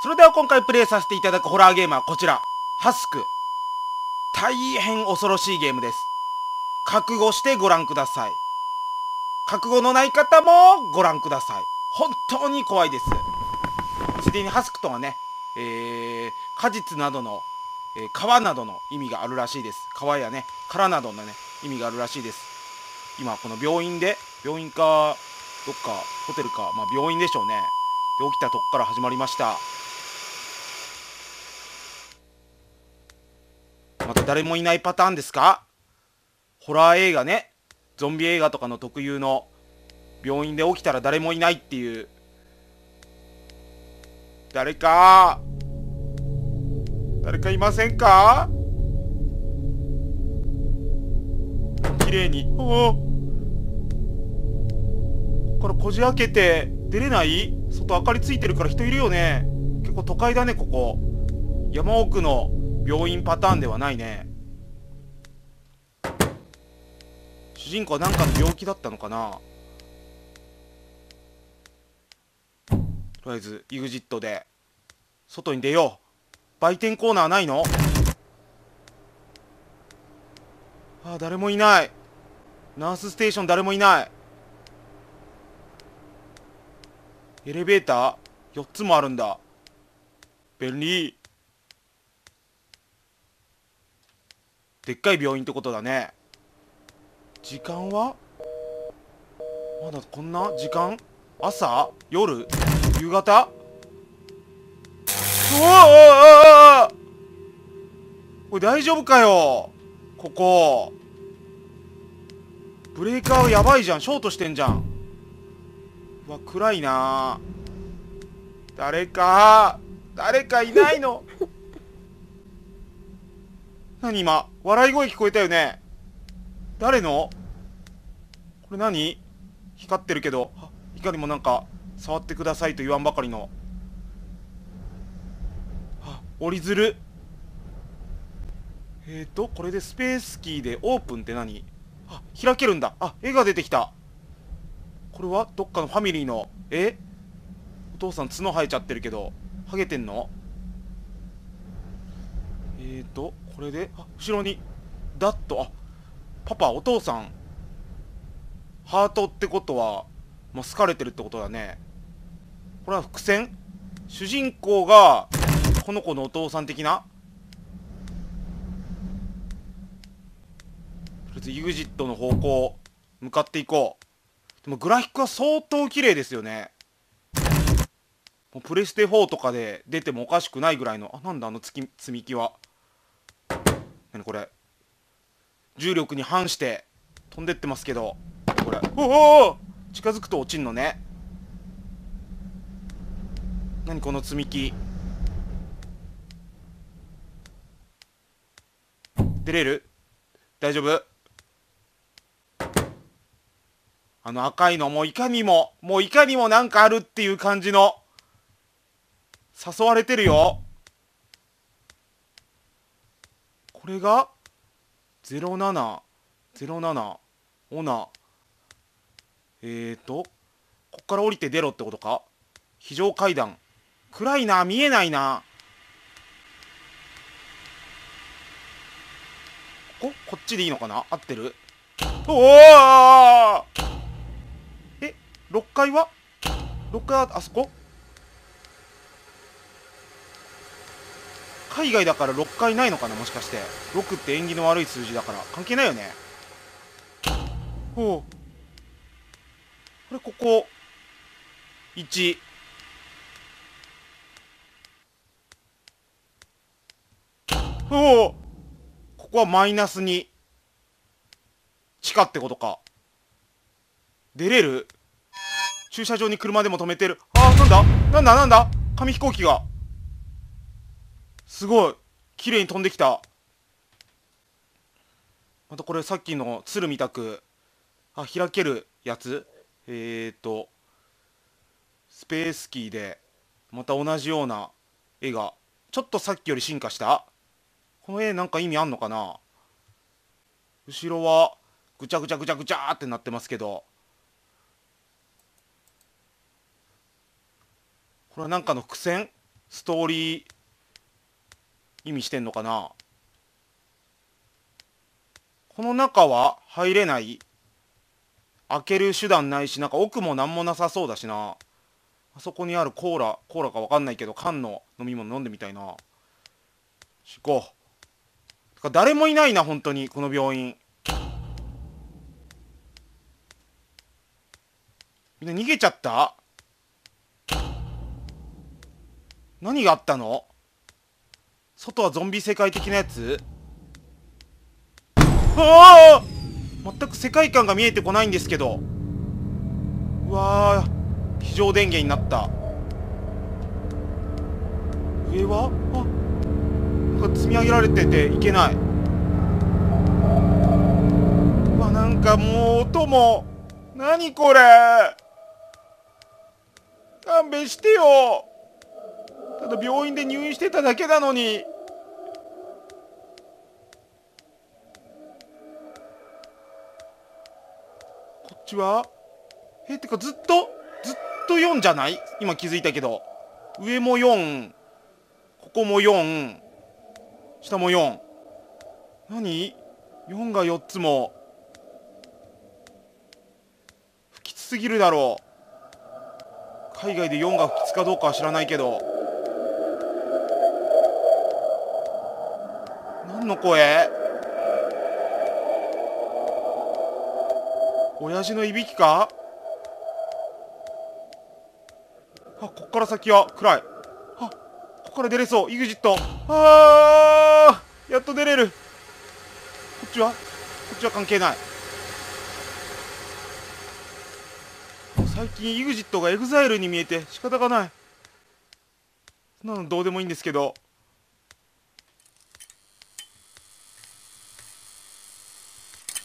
それでは今回プレイさせていただくホラーゲームはこちら。ハスク。大変恐ろしいゲームです。覚悟してご覧ください。覚悟のない方もご覧ください。本当に怖いです。すでにハスクとはね、えー、果実などの、えー、皮などの意味があるらしいです。皮やね殻などのね意味があるらしいです。今この病院で病院かどっかホテルかまあ病院でしょうね。で起きたとこから始まりました。また誰もいないパターンですか？ホラー映画ね。ゾンビ映画とかの特有の病院で起きたら誰もいないっていう。誰か。誰かいませんか？綺麗に。おここからこじ開けて出れない？外明かりついてるから人いるよね。結構都会だねここ。山奥の病院パターンではないね。主人公は何かの病気だったのかな。とりあえず EXIT で外に出よう。売店コーナーないの？ああ誰もいない。ナースステーション誰もいない。エレベーター？4つもあるんだ。便利。でっかい病院ってことだね。時間は？まだこんな時間？朝？夜？夕方？うわこれ大丈夫かよ？ここ。ブレーカーやばいじゃん。ショートしてんじゃん。うわ暗いな。誰か？誰かいないの？何今？笑い声聞こえたよね。誰の？これ何？光ってるけど。いかにもなんか触ってくださいと言わんばかりの。あ折り鶴。えっ、ー、とこれでスペースキーでオープンって何？あ開けるんだ。あ絵が出てきた。これはどっかのファミリーの。え？お父さん角生えちゃってるけどハゲてんの？えっ、ー、とこれであ後ろにダッとあパパお父さんハートってことはもう好かれてるってことだね。これは伏線？主人公がこの子のお父さん的な？とりあえず EXIT の方向向かっていこう。でもグラフィックは相当綺麗ですよね。もうプレステ4とかで出てもおかしくないぐらいのあなんだあの積み木は。何これ。重力に反して飛んでってますけど。これ。おお近づくと落ちんのね。何この積み木。出れる？大丈夫？あの赤いのもういかにももういかにもなんかあるっていう感じの。誘われてるよこれが0707オナ。えーとこっから降りて出ろってことか？非常階段。暗いな見えないな。ここ？っちでいいのかな？合ってる？おおえ？6階は？6階はあそこ？海外だから6回ないのかなもしかして。6って縁起の悪い数字だから。関係ないよね。ほう。これここ。1おおここはマイナス2地下ってことか。出れる？駐車場に車でも止めてる。あなんだ？なんだ？なんだ？紙飛行機が。すごい綺麗に飛んできた。またこれさっきの鶴みたくあ開けるやつ。えっ、ー、とスペースキーでまた同じような絵が。ちょっとさっきより進化した？この絵なんか意味あんのかな？後ろはぐちゃぐちゃぐちゃぐちゃってなってますけど。これはなんかの伏線？ストーリー意味してんのかな？この中は入れない？開ける手段ないしなんか奥も何もなさそうだしな。あそこにあるコーラコーラか分かんないけど缶の飲み物飲んでみたいな。行こう。誰もいないな本当にこの病院。みんな逃げちゃった？何があったの？外はゾンビ世界的なやつ？ああ全く世界観が見えてこないんですけど。うわー非常電源になった。上は？あなんか積み上げられてていけない。うわなんかもう音も。何これ？勘弁してよ。ただ病院で入院してただけなのに。こっちは？えてかずっとずっと4じゃない？今気づいたけど。上も4ここも4下も4何 ?4 が4つも。不吉すぎるだろう。海外で4が不吉かどうかは知らないけど。何の声。親父のいびきか？あこっから先は暗い。あここから出れそう。EXIT あーやっと出れる。こっちは？こっちは関係ない。最近 EXIT が EXILE に見えて仕方がない。そんなのどうでもいいんですけど。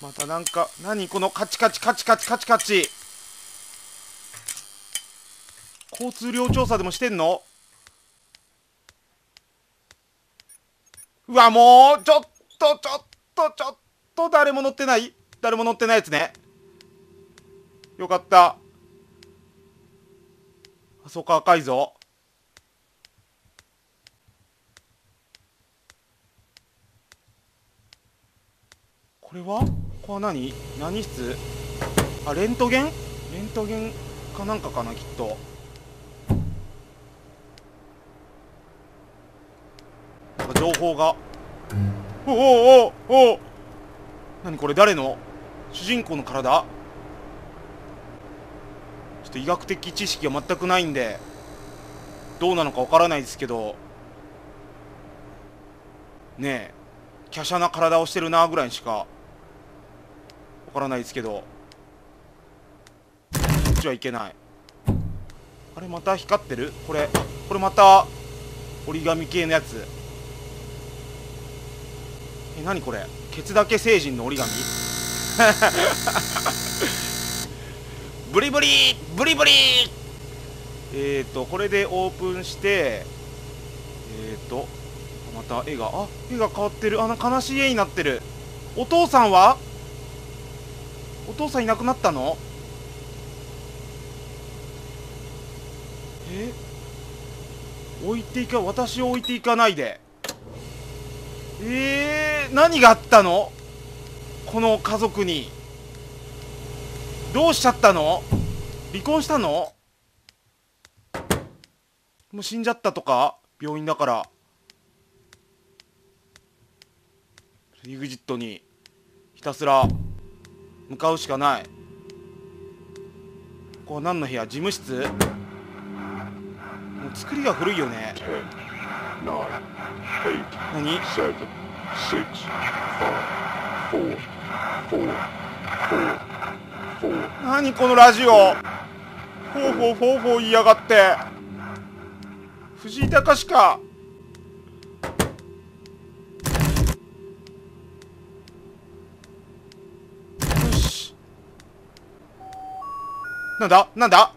またなんか何このカチカチカチカチカチカチ。交通量調査でもしてんの？うわもうちょっとちょっとちょっと誰も乗ってない。誰も乗ってないやつね。よかった。あそこ赤いぞ。れは？ここは何？何室？あレントゲン？レントゲンかなんかかなきっと。なんか情報が。おおおおお何これ？誰の？主人公の体？ちょっと医学的知識が全くないんでどうなのかわからないですけど。ねえ華奢な体をしてるなぐらいにしかからないですけど。こっちはいけない。あれまた光ってる？これこれまた折り紙系のやつ。え何これ？ケツだけ成人の折り紙？ブリブリブリブリ。えっ、ー、とこれでオープンしてえっ、ー、とまた絵があ絵が変わってる。あの悲しい絵になってる。お父さんは？お父さんいなくなったの？え？置いていか私を置いていかないで。えー、何があったの？この家族に。どうしちゃったの？離婚したの？もう死んじゃったとか？病院だから。EXIT に。ひたすら。向かうしかない。ここは何の部屋？事務室？もう作りが古いよね。何？何このラジオ？フォーフォーフォーフォー言いやがって。藤井隆かなんだ？なんだ？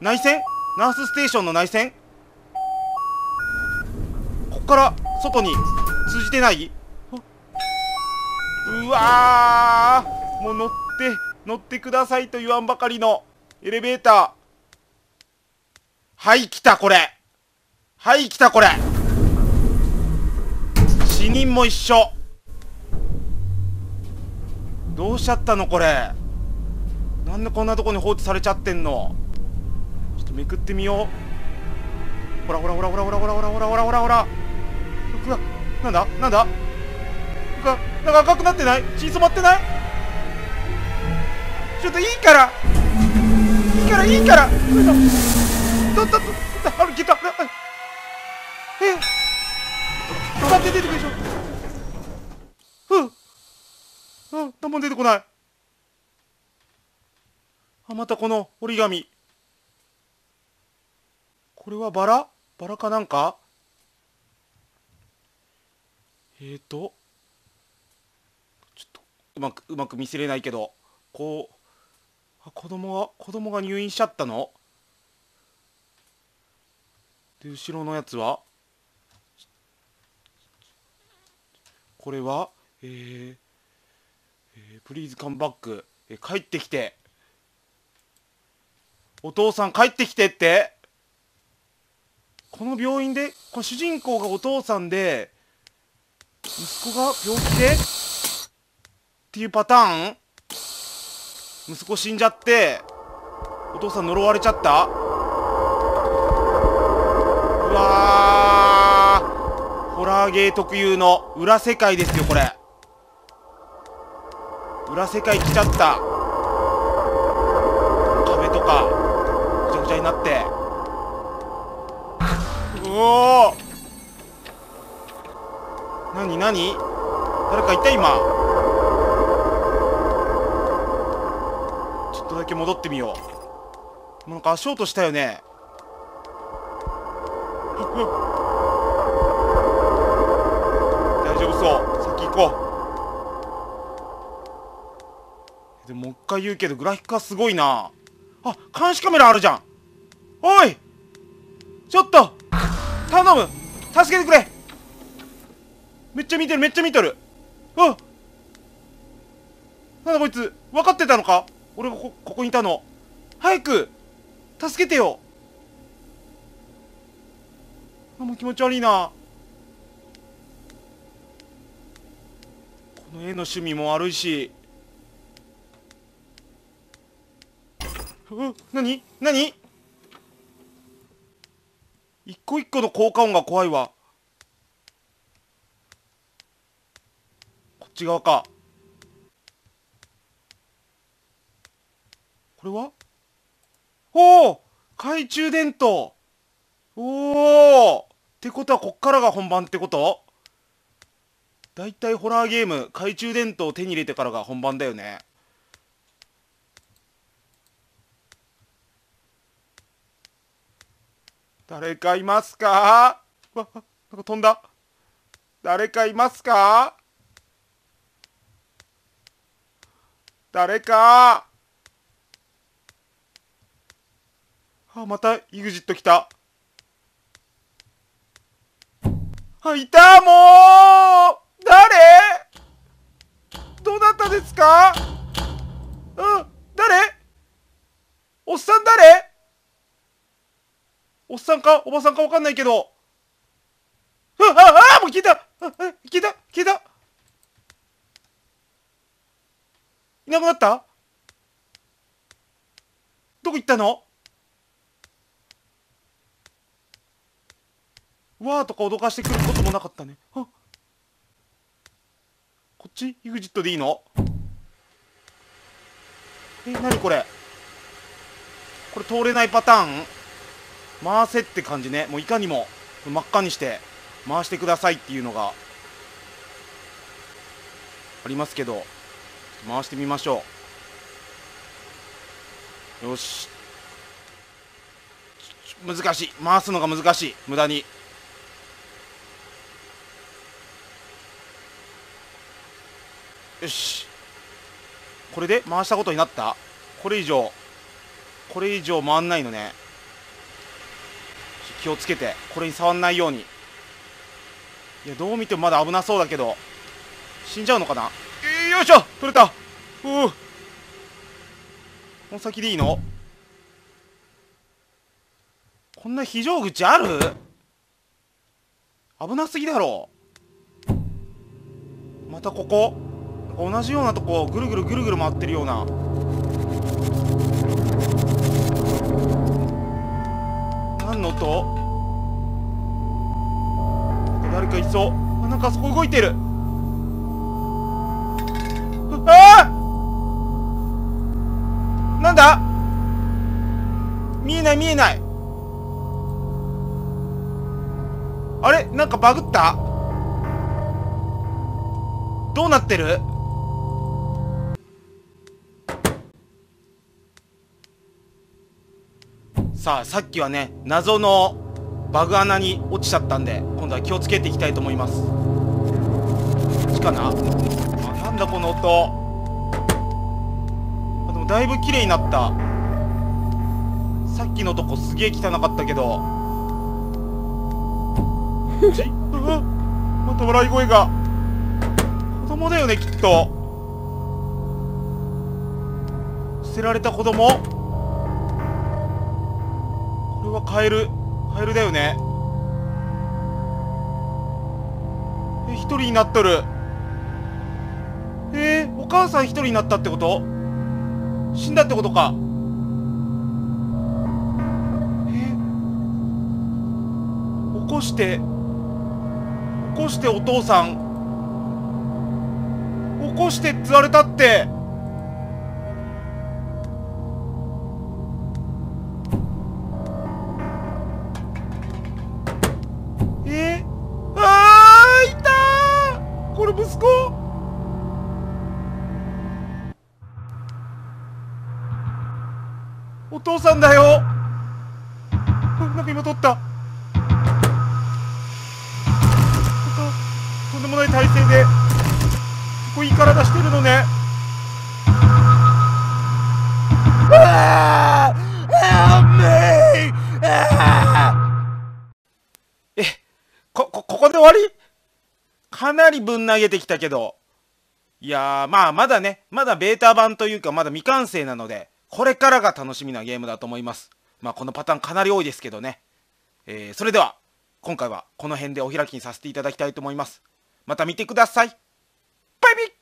内線ナースステーションの内線こっから外に通じてない？うわもう乗って乗ってくださいと言わんばかりのエレベーター。はい来たこれ。はい来たこれ。死人も一緒。どうしちゃったのこれ？なんでこんなとこに放置されちゃってんの？ちょっとめくってみよう。ほらほらほらほらほらほらほらほらほらほら。ほらうわなんだ？なんだ？なんかなんか赤くなってない？血染まってない？ちょっといいから。いいからいいから。とっとっとある来たえ待って出てくるでしょ。う。ん。あ何も出てこない。あまたこの折り紙。これはバラ？バラかなんか？えーとちょっとうまくうまく見せれないけどこうあ子供が子供が入院しちゃったの？で後ろのやつは？これはえー、えー、プリーズカムバック、えー、帰ってきてお父さん帰ってきてって。この病院でこの主人公がお父さんで息子が病気でっていうパターン？息子死んじゃってお父さん呪われちゃった？うわー。ホラーゲー特有の裏世界ですよこれ。裏世界来ちゃった。ちゃになって。うおなになに誰かいた今。ちょっとだけ戻ってみよう。なんか足音したよね。大丈夫そう。先行こう。でももう一回言うけどグラフィックはすごいな。あ監視カメラあるじゃん。おいちょっと頼む助けてくれ。めっちゃ見てるめっちゃ見てる。うんなんだこいつ分かってたのか？俺がこここにいたの。早く助けてよ。あもう気持ち悪いな。この絵の趣味も悪いし。う何？何？一個一個の効果音が怖いわ。こっち側か。これは？おお懐中電灯。おおってことはこっからが本番ってこと？だいたいホラーゲーム懐中電灯を手に入れてからが本番だよね。誰かいますか？わなんか飛んだ。誰かいますか？誰か？あまた EXIT 来た。あいたもう！誰？どうだったですか？うん誰？おっさん誰？おっさんか？おばさんかわかんないけど。あああもう聞いた。あ聞いた？聞いた？いなくなった？どこ行ったの？わーとか脅かしてくることもなかったね。こっち？EXIT でいいの？え何これ？これ通れないパターン？回せって感じね。もういかにも真っ赤にして回してくださいっていうのがありますけど回してみましょう。よし。難しい。回すのが難しい。無駄に。よし。これで回したことになった？これ以上。これ以上回んないのね。気をつけてこれに触んないように。いやどう見てもまだ危なそうだけど死んじゃうのかな、よいしょ！取れた！うこの先でいいの？こんな非常口ある？危なすぎだろ。またここ？同じようなとこぐるぐるぐるぐる回ってるような。何の音なんか誰かいそう。あなんかあそこ動いてる。ああなんだ？見えない見えない。あれ？なんかバグった？どうなってる？さあさっきはね謎のバグ穴に落ちちゃったんで今度は気をつけていきたいと思います。こっちかな。あなんだこの音。あでもだいぶ綺麗になった。さっきのとこすげえ汚かったけど。ちうわまた笑い声が。子供だよねきっと。捨てられた子供？カエルカエルだよね。え一人になっとる。えー、お母さん一人になったってこと？死んだってことか。え起こして起こしてお父さん。起こしてって言われたって。ここいい体してるのね。えここここで終わり？かなりぶん投げてきたけど。いやーまあまだねまだベータ版というかまだ未完成なのでこれからが楽しみなゲームだと思います。まあこのパターンかなり多いですけどね。えー、それでは今回はこの辺でお開きにさせていただきたいと思います。また見てください。バイビー